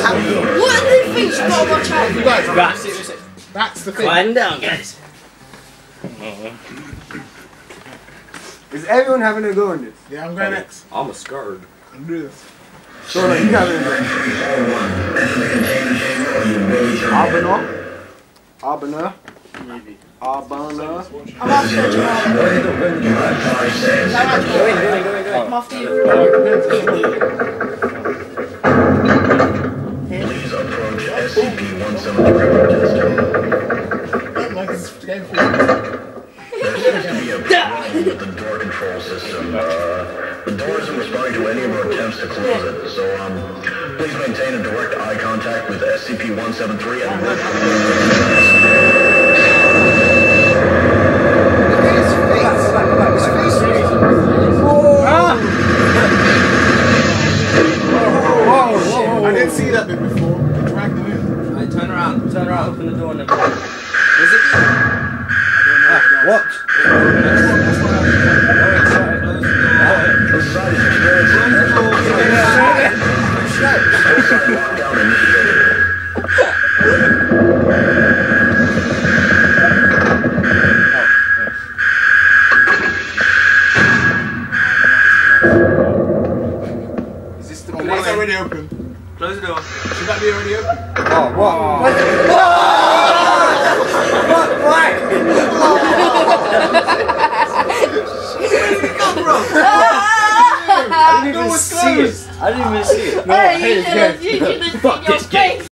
what's happening. What are new things you gotta watch out You guys, Right. that's the thing. Quiet down, guys. Is everyone having a go in this? Yeah, I'm going next. I'm scared. I'm doing this. So like, you having a go? Arbana? Arbana? Maybe. Arbana? I'm after Jamal. Go in, go in, go in, go in. I'm after you. SCP-173 protester. Like it's game for There seems to be a problem with the door control system. Uh, the door isn't responding to any of our attempts to close it, so um, please maintain a direct eye contact with SCP-173 and whoa, I didn't see that before. Drag them in. Right, turn around, turn around, open the door and then. What? The site is experiencing suicide lockdown initiated. Is this the place already open? Close the door. Should that be already open? Oh, what? What? What? I didn't even see it. I didn't even see it. Hey, you should have you should